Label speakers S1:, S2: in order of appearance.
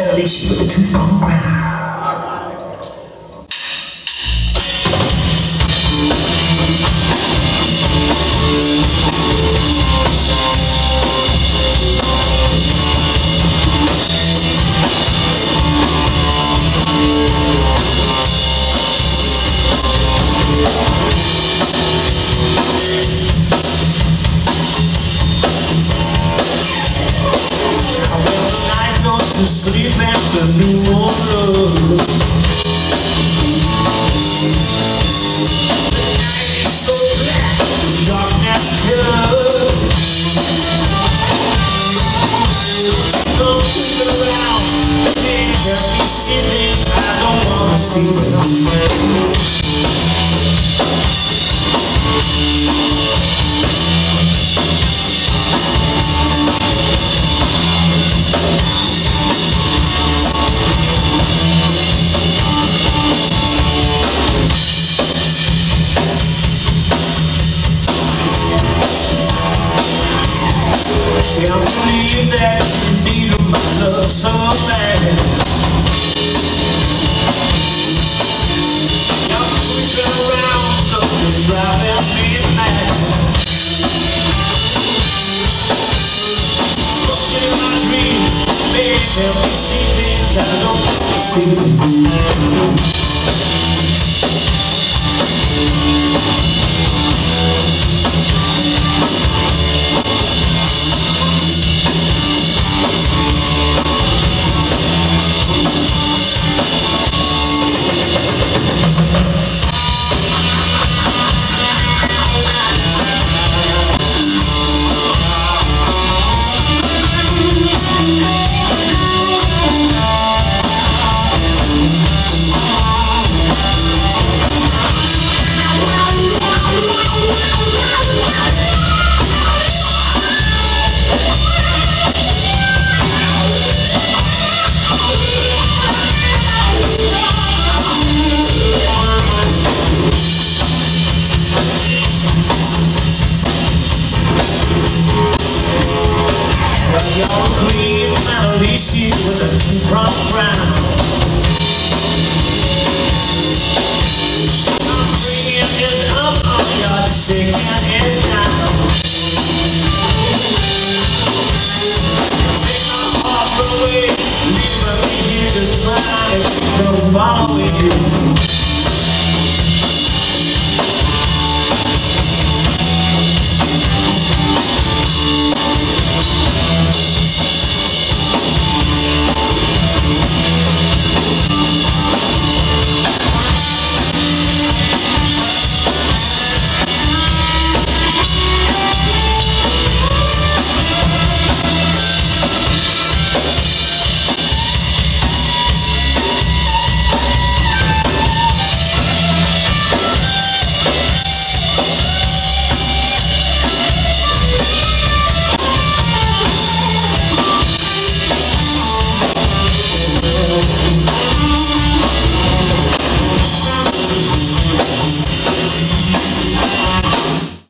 S1: With a two-prong crown.
S2: To sleep after New Orleans. The things I believe that you. need my love so bad around, slowly driving me mad in my dreams, baby, I don't see You're Queen Alicia with a two-pronged crown I'm on your Take my heart away, leave me here to try, no following you